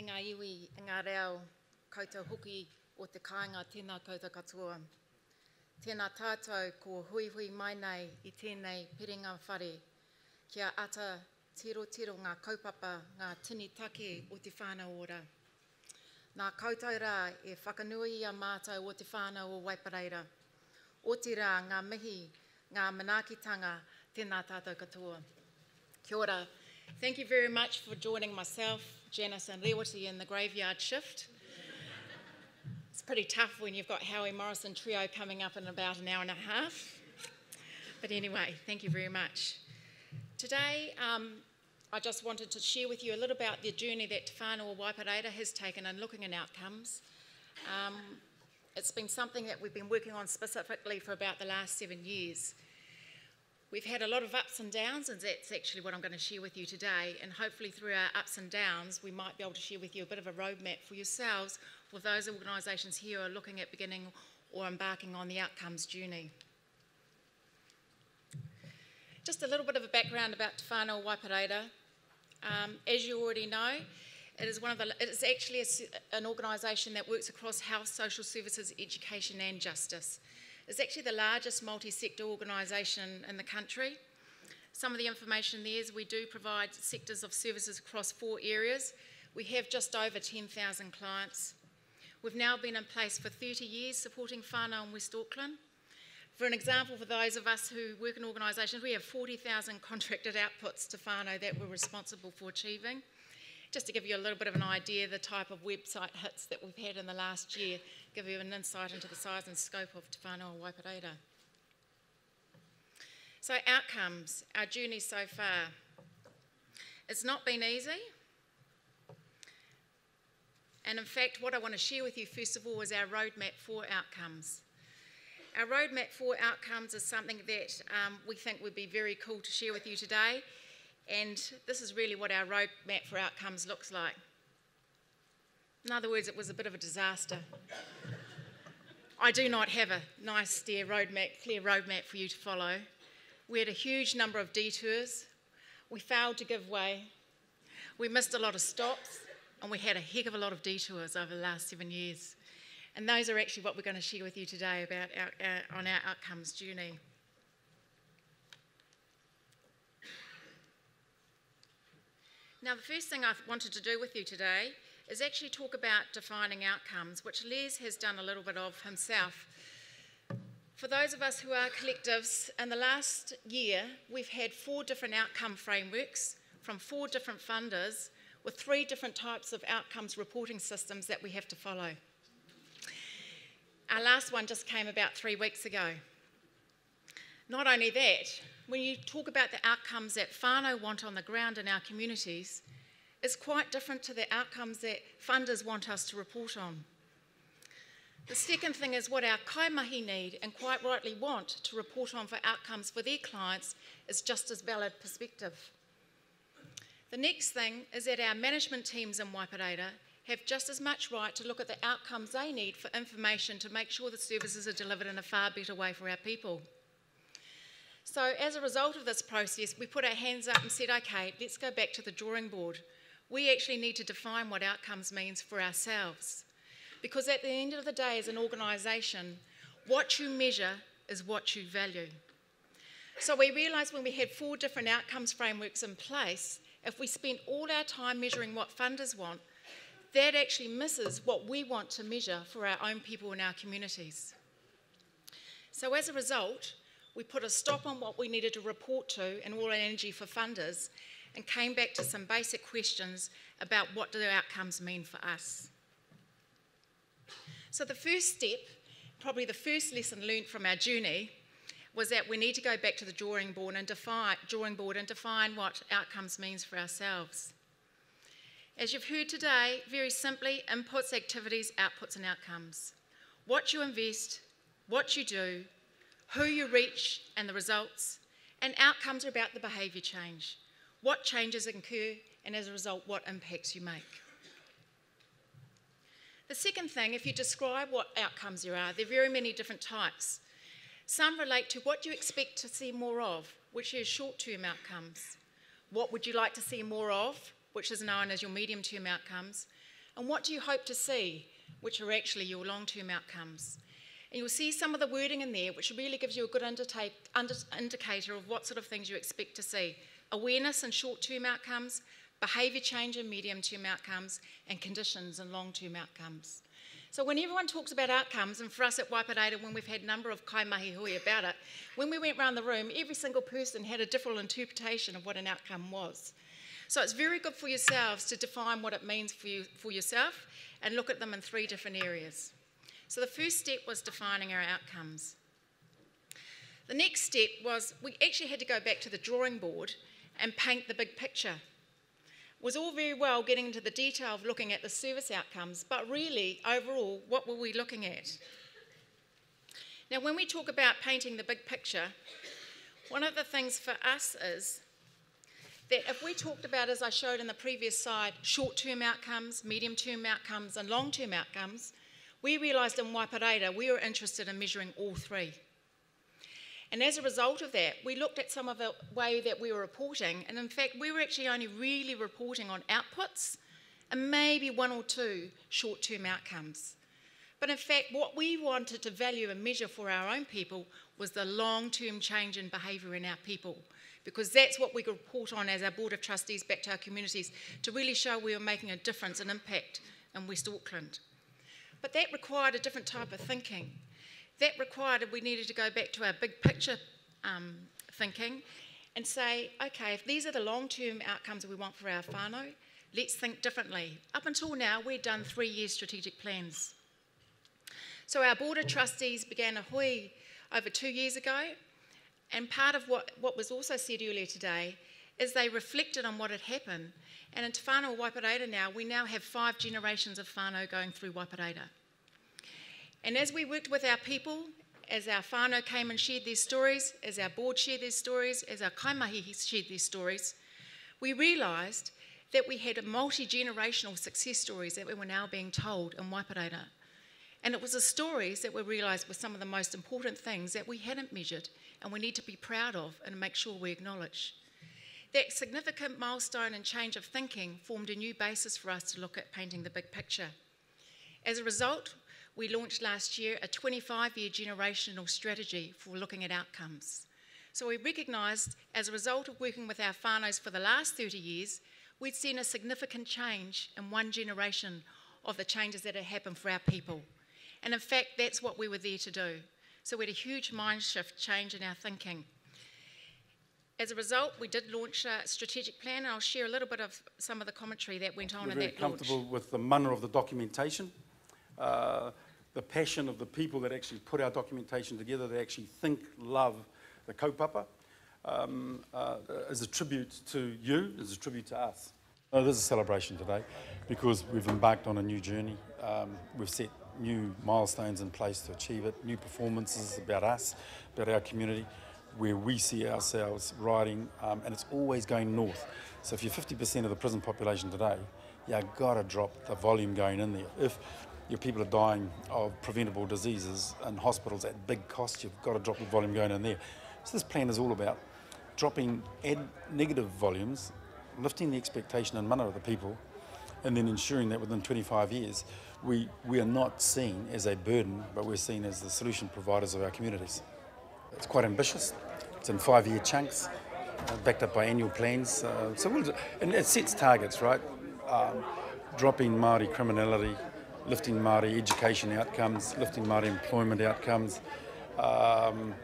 e ngā iwi, e ngā reo, koutou hoki o te kāinga tēnā koutou katoa. Tēnā tātou ko hui hui mai nei i tēnei piringa whare, kia ata tiro tiro ngā kaupapa, ngā tini take o te whānau ora. Nā koutou rā e whakanui a mātou o te whānau o Waipareira. O te rā ngā mihi, ngā manaakitanga, tēnā tātou katoa. Kia ora. Thank you very much for joining myself, Janice and Rewati in the graveyard shift. It's pretty tough when you've got Howie Morrison trio coming up in about an hour and a half. But anyway, thank you very much. Today, um, I just wanted to share with you a little about the journey that Te Whānau Waipareira has taken in looking at outcomes. Um, it's been something that we've been working on specifically for about the last seven years. We've had a lot of ups and downs, and that's actually what I'm going to share with you today. And hopefully, through our ups and downs, we might be able to share with you a bit of a roadmap for yourselves for those organisations here who are looking at beginning or embarking on the outcomes journey. Just a little bit of a background about Te Whānau Waipareira. Um, as you already know, it is one of the. It is actually a, an organisation that works across health, social services, education, and justice. It's actually the largest multi-sector organisation in the country. Some of the information there is we do provide sectors of services across four areas. We have just over 10,000 clients. We've now been in place for 30 years supporting whānau in West Auckland. For an example, for those of us who work in organisations, we have 40,000 contracted outputs to whānau that we're responsible for achieving. Just to give you a little bit of an idea, the type of website hits that we've had in the last year, give you an insight into the size and scope of Te Whānau Waipareira. So outcomes, our journey so far. It's not been easy. And in fact, what I want to share with you first of all is our roadmap for outcomes. Our roadmap for outcomes is something that um, we think would be very cool to share with you today. And this is really what our roadmap for outcomes looks like. In other words, it was a bit of a disaster. I do not have a nice, clear roadmap, clear roadmap for you to follow. We had a huge number of detours. We failed to give way. We missed a lot of stops, and we had a heck of a lot of detours over the last seven years. And those are actually what we're going to share with you today about our, our, on our outcomes journey. Now, the first thing I wanted to do with you today is actually talk about defining outcomes, which Les has done a little bit of himself. For those of us who are collectives, in the last year, we've had four different outcome frameworks from four different funders with three different types of outcomes reporting systems that we have to follow. Our last one just came about three weeks ago. Not only that, when you talk about the outcomes that whānau want on the ground in our communities, it's quite different to the outcomes that funders want us to report on. The second thing is what our kaimahi need and quite rightly want to report on for outcomes for their clients is just as valid perspective. The next thing is that our management teams in Waipareira have just as much right to look at the outcomes they need for information to make sure the services are delivered in a far better way for our people. So, as a result of this process, we put our hands up and said, okay, let's go back to the drawing board. We actually need to define what outcomes means for ourselves. Because at the end of the day, as an organisation, what you measure is what you value. So, we realised when we had four different outcomes frameworks in place, if we spent all our time measuring what funders want, that actually misses what we want to measure for our own people in our communities. So, as a result, we put a stop on what we needed to report to in all energy for funders and came back to some basic questions about what do the outcomes mean for us. So the first step, probably the first lesson learned from our journey, was that we need to go back to the drawing board and define, drawing board and define what outcomes means for ourselves. As you've heard today, very simply, inputs, activities, outputs, and outcomes. What you invest, what you do, who you reach and the results, and outcomes are about the behaviour change, what changes occur, and as a result, what impacts you make. The second thing, if you describe what outcomes there are, there are very many different types. Some relate to what you expect to see more of, which is short term outcomes. What would you like to see more of, which is known as your medium term outcomes. And what do you hope to see, which are actually your long term outcomes? And you'll see some of the wording in there, which really gives you a good indicator of what sort of things you expect to see awareness and short term outcomes, behaviour change and medium term outcomes, and conditions and long term outcomes. So when everyone talks about outcomes, and for us at Waipareira, when we've had a number of kai mahi hui about it, when we went around the room, every single person had a different interpretation of what an outcome was. So it's very good for yourselves to define what it means for you for yourself and look at them in three different areas. So the first step was defining our outcomes. The next step was we actually had to go back to the drawing board and paint the big picture. It was all very well getting into the detail of looking at the service outcomes, but really, overall, what were we looking at? Now, when we talk about painting the big picture, one of the things for us is that if we talked about, as I showed in the previous slide, short term outcomes, medium term outcomes, and long term outcomes, we realised in Waipareira we were interested in measuring all three. And as a result of that, we looked at some of the way that we were reporting, and in fact, we were actually only really reporting on outputs and maybe one or two short term outcomes. But in fact, what we wanted to value and measure for our own people was the long term change in behaviour in our people, because that's what we could report on as our Board of Trustees back to our communities to really show we were making a difference and impact in West Auckland. But that required a different type of thinking that required we needed to go back to our big picture um, thinking and say, okay, if these are the long term outcomes we want for our whānau, let's think differently. Up until now, we'd done three year strategic plans. So our Board of Trustees began a hui over two years ago, and part of what, what was also said earlier today is they reflected on what had happened. And in Te Waipareira now, we now have five generations of whānau going through Waipareira. And as we worked with our people, as our whānau came and shared their stories, as our board shared their stories, as our kaimahi shared their stories, we realised that we had a multi generational success stories that we were now being told in Waipareira. And it was the stories that we realised were some of the most important things that we hadn't measured and we need to be proud of and make sure we acknowledge. That significant milestone and change of thinking formed a new basis for us to look at painting the big picture. As a result, we launched last year a 25 year generational strategy for looking at outcomes. So we recognised, as a result of working with our whānaus for the last 30 years, we'd seen a significant change in one generation of the changes that had happened for our people. And in fact, that's what we were there to do. So we had a huge mind shift change in our thinking. As a result, we did launch a strategic plan, and I'll share a little bit of some of the commentary that went on We're in very that comfortable launch. with the manner of the documentation, uh, the passion of the people that actually put our documentation together, that actually think, love the kaupapa, um, uh, as a tribute to you, as a tribute to us. This is a celebration today because we've embarked on a new journey. Um, we've set new milestones in place to achieve it, new performances about us, about our community, where we see ourselves riding, um, and it's always going north. So if you're 50% of the prison population today, you've got to drop the volume going in there. If your people are dying of preventable diseases in hospitals at big cost, you've got to drop the volume going in there. So this plan is all about dropping add negative volumes, lifting the expectation and mana of the people, and then ensuring that within 25 years we, we are not seen as a burden, but we're seen as the solution providers of our communities. It's quite ambitious. It's in five-year chunks, uh, backed up by annual plans. Uh, so we'll, and it sets targets, right? Um, dropping Māori criminality, lifting Māori education outcomes, lifting Māori employment outcomes, um,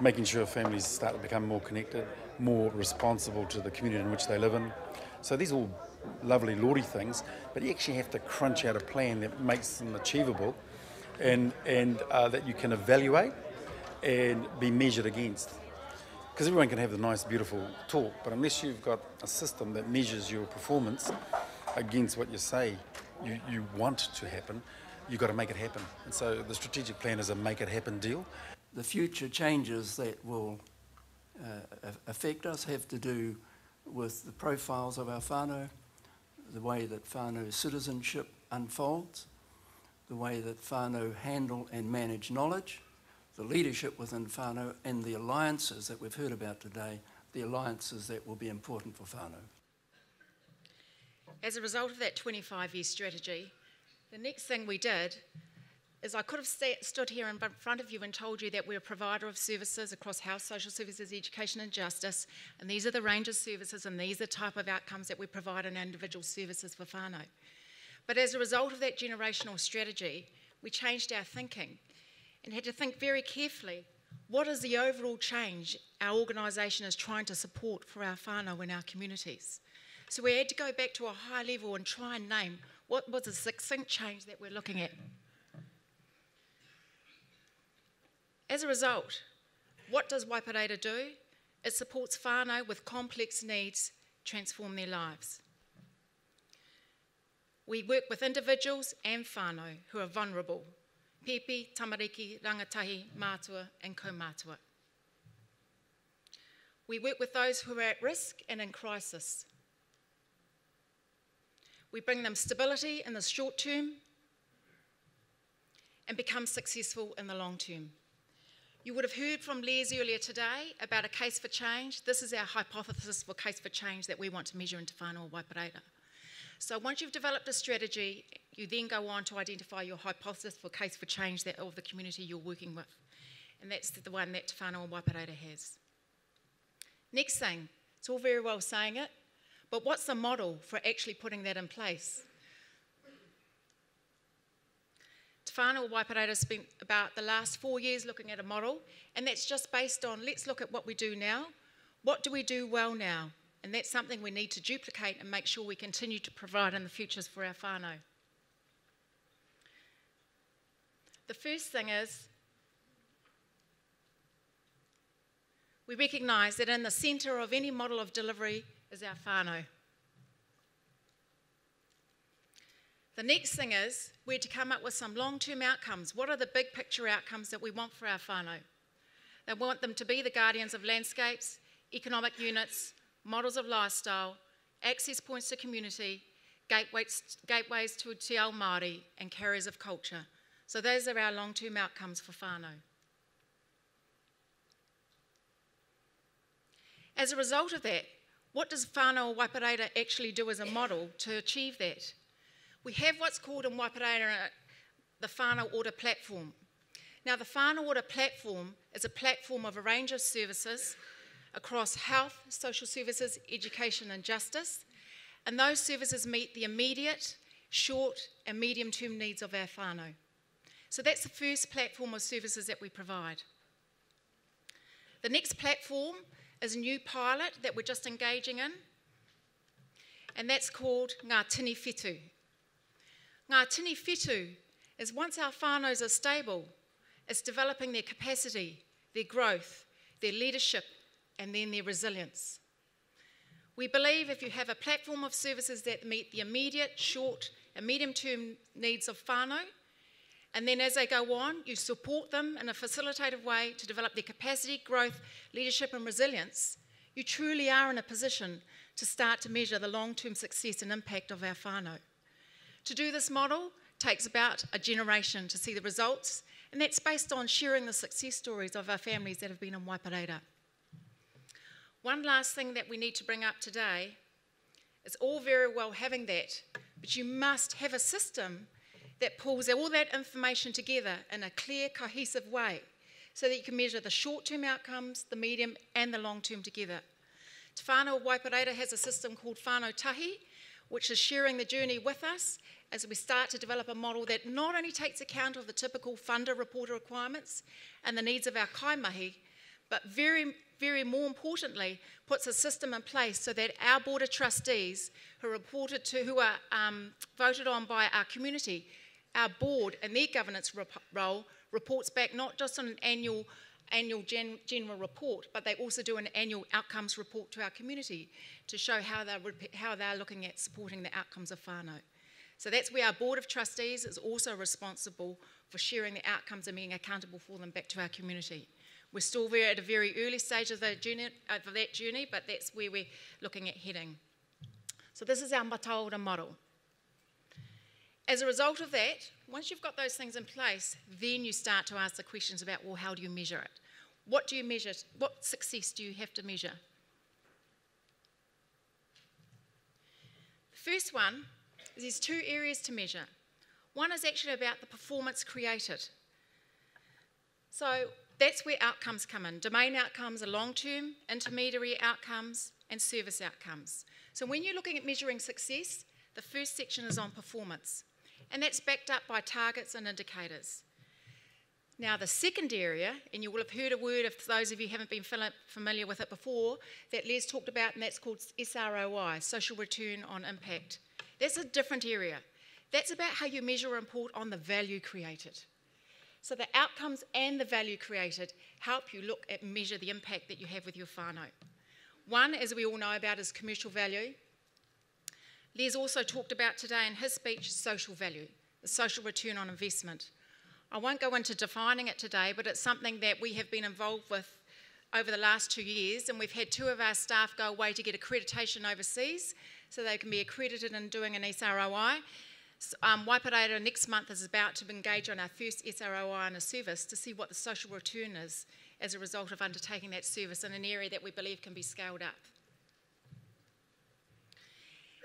making sure families start to become more connected, more responsible to the community in which they live in. So these are all lovely, lordy things, but you actually have to crunch out a plan that makes them achievable and, and uh, that you can evaluate and be measured against. Because everyone can have the nice, beautiful talk, but unless you've got a system that measures your performance against what you say you, you want to happen, you've got to make it happen. And so the strategic plan is a make it happen deal. The future changes that will uh, affect us have to do with the profiles of our whānau, the way that whānau citizenship unfolds, the way that whānau handle and manage knowledge, the leadership within whānau and the alliances that we've heard about today, the alliances that will be important for whānau. As a result of that 25 year strategy, the next thing we did is I could have sta- stood here in front of you and told you that we're a provider of services across health, social services, education, and justice, and these are the range of services and these are the type of outcomes that we provide in individual services for whānau. But as a result of that generational strategy, we changed our thinking and had to think very carefully what is the overall change our organisation is trying to support for our whānau in our communities. So we had to go back to a high level and try and name what was the succinct change that we're looking at. As a result, what does Waipareira do? It supports whānau with complex needs transform their lives. We work with individuals and whānau who are vulnerable, pipi, tamariki, rangatahi, mātua and kaumātua. We work with those who are at risk and in crisis. We bring them stability in the short term and become successful in the long term. You would have heard from Les earlier today about a case for change. This is our hypothesis for case for change that we want to measure into whānau Waipareira. So once you've developed a strategy, you then go on to identify your hypothesis for case for change that of the community you're working with. And that's the one that whānau Waipareira has. Next thing, it's all very well saying it, but what's the model for actually putting that in place? Te Whānau Waipareira spent about the last four years looking at a model, and that's just based on let's look at what we do now. What do we do well now? And that's something we need to duplicate and make sure we continue to provide in the futures for our whānau. The first thing is we recognise that in the centre of any model of delivery is our whānau. The next thing is we're to come up with some long term outcomes. What are the big picture outcomes that we want for our whānau? They want them to be the guardians of landscapes, economic units, models of lifestyle, access points to community, gateways, gateways to Te Ao Māori, and carriers of culture. So those are our long term outcomes for whānau. As a result of that, what does whānau Waipareira actually do as a model to achieve that? We have what's called in Waipareira the whānau Ora platform. Now, the whānau Ora platform is a platform of a range of services across health, social services, education, and justice. And those services meet the immediate, short, and medium term needs of our whānau. So that's the first platform of services that we provide. The next platform is a new pilot that we're just engaging in, and that's called Ngā Tini Whetū. Ngā Tini Whetū is once our whānaus are stable, it's developing their capacity, their growth, their leadership, and then their resilience. We believe if you have a platform of services that meet the immediate, short, and medium term needs of whānau, and then as they go on, you support them in a facilitative way to develop their capacity, growth, leadership, and resilience, you truly are in a position to start to measure the long term success and impact of our whānau. To do this model takes about a generation to see the results, and that's based on sharing the success stories of our families that have been in Waipareira. One last thing that we need to bring up today is all very well having that, but you must have a system that pulls all that information together in a clear, cohesive way so that you can measure the short term outcomes, the medium, and the long term together. Te Whānau Waipareira has a system called Whānau Tahi, which is sharing the journey with us as we start to develop a model that not only takes account of the typical funder reporter requirements and the needs of our kaimahi, but very, very more importantly, puts a system in place so that our board of trustees, who are reported to, who are um, voted on by our community, our board and their governance rep- role reports back not just on an annual annual gen- general report, but they also do an annual outcomes report to our community to show how they're, how they're looking at supporting the outcomes of whānau. So that's where our board of trustees is also responsible for sharing the outcomes and being accountable for them back to our community. We're still very at a very early stage of, the journey, of that journey, but that's where we're looking at heading. So this is our Mataora model. As a result of that, once you've got those things in place, then you start to ask the questions about, well, how do you measure it? What do you measure? What success do you have to measure? The First one is there's two areas to measure. One is actually about the performance created. So that's where outcomes come in. Domain outcomes are long term, intermediary outcomes, and service outcomes. So when you're looking at measuring success, the first section is on performance, and that's backed up by targets and indicators. Now, the second area, and you will have heard a word if those of you haven't been familiar with it before, that Les talked about, and that's called SROI, Social Return on Impact. That's a different area. That's about how you measure and report on the value created. So the outcomes and the value created help you look at measure the impact that you have with your whānau. One, as we all know about, is commercial value. Les also talked about today in his speech social value, the social return on investment. I won't go into defining it today, but it's something that we have been involved with over the last two years, and we've had two of our staff go away to get accreditation overseas so they can be accredited in doing an SROI. Um, Waipareira next month is about to engage on our first SROI on a service to see what the social return is as a result of undertaking that service in an area that we believe can be scaled up.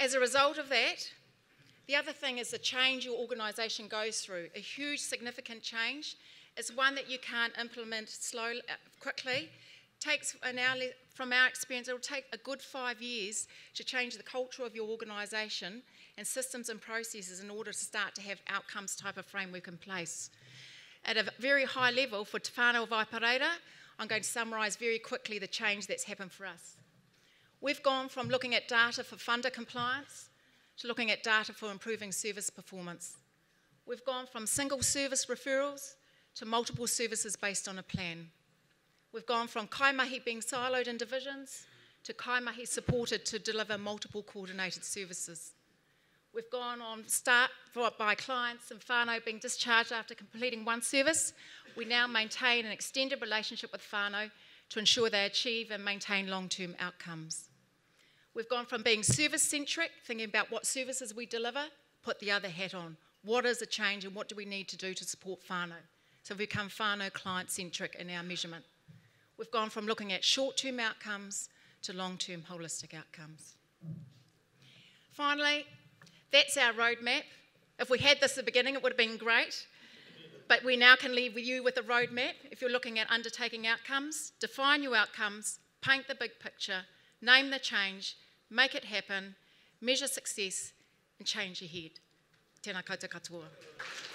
As a result of that, the other thing is the change your organisation goes through. A huge, significant change. It's one that you can't implement slowly, uh, quickly. Takes from our experience, it will take a good five years to change the culture of your organisation and systems and processes in order to start to have outcomes type of framework in place. At a very high level for Te Whānau I'm going to summarise very quickly the change that's happened for us. We've gone from looking at data for funder compliance to looking at data for improving service performance. We've gone from single service referrals to multiple services based on a plan. We've gone from kaimahi being siloed in divisions to kaimahi supported to deliver multiple coordinated services. We've gone on start by clients and whānau being discharged after completing one service. We now maintain an extended relationship with whānau to ensure they achieve and maintain long-term outcomes. We've gone from being service-centric, thinking about what services we deliver, put the other hat on. What is the change and what do we need to do to support whānau? So we've become whānau client-centric in our measurement. We've gone from looking at short-term outcomes to long-term holistic outcomes. Finally, that's our roadmap. If we had this at the beginning, it would have been great. But we now can leave you with a roadmap if you're looking at undertaking outcomes. Define your outcomes, paint the big picture, name the change, make it happen, measure success, and change ahead. Tēnā koutou katoa.